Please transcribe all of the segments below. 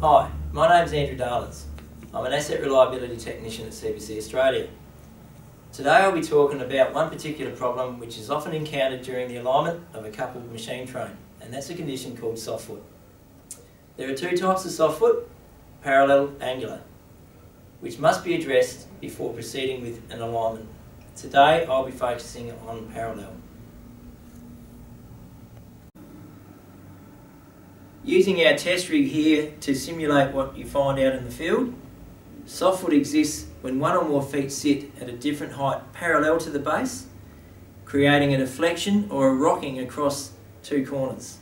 Hi, my name's Andrew Darlins. I'm an asset reliability technician at CBC Australia. Today I'll be talking about one particular problem which is often encountered during the alignment of a coupled machine train, and that's a condition called softfoot. There are two types of softfoot, parallel, angular, which must be addressed before proceeding with an alignment. Today I'll be focusing on parallel. Using our test rig here to simulate what you find out in the field, soft foot exists when one or more feet sit at a different height parallel to the base, creating a deflection or a rocking across two corners.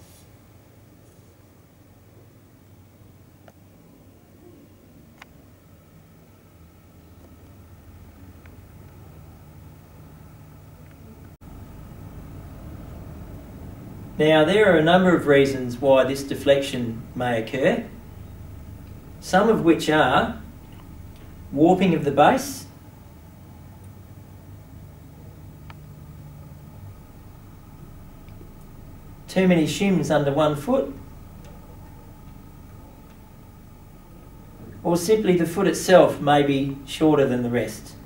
Now there are a number of reasons why this deflection may occur, some of which are warping of the base, too many shims under one foot, or simply the foot itself may be shorter than the rest.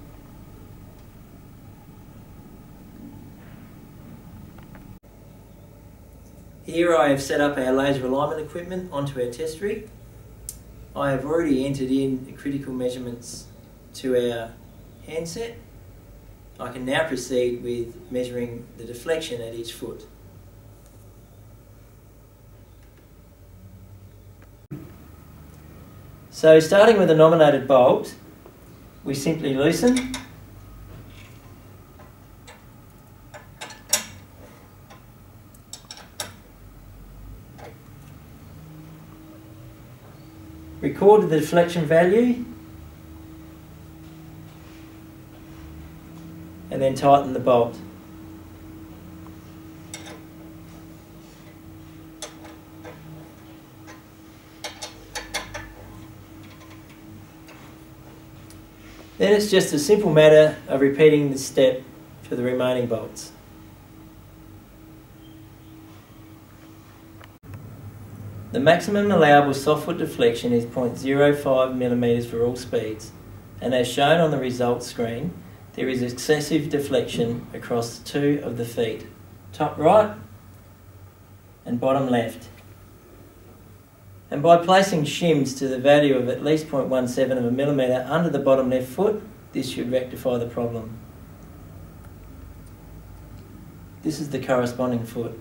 Here I have set up our laser alignment equipment onto our test rig. I have already entered in the critical measurements to our handset. I can now proceed with measuring the deflection at each foot. So starting with the nominated bolt, we simply loosen record the deflection value and then tighten the bolt. Then it's just a simple matter of repeating the step for the remaining bolts. The maximum allowable soft foot deflection is 0.05 millimeters for all speeds, and as shown on the results screen, there is excessive deflection across two of the feet, top right and bottom left. And by placing shims to the value of at least 0.17 of a millimetre under the bottom left foot, this should rectify the problem. This is the corresponding foot.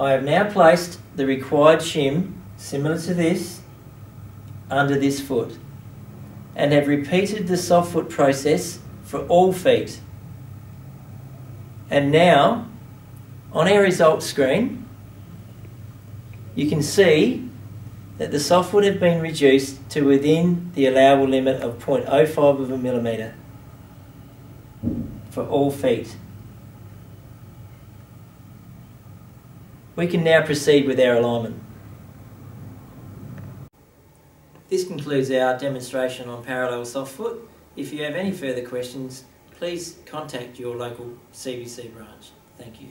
I have now placed the required shim, similar to this, under this foot and have repeated the soft foot process for all feet. And now, on our results screen, you can see that the soft foot have been reduced to within the allowable limit of 0.05 of a millimetre for all feet. We can now proceed with our alignment. This concludes our demonstration on parallel soft foot. If you have any further questions, please contact your local CBC branch. Thank you.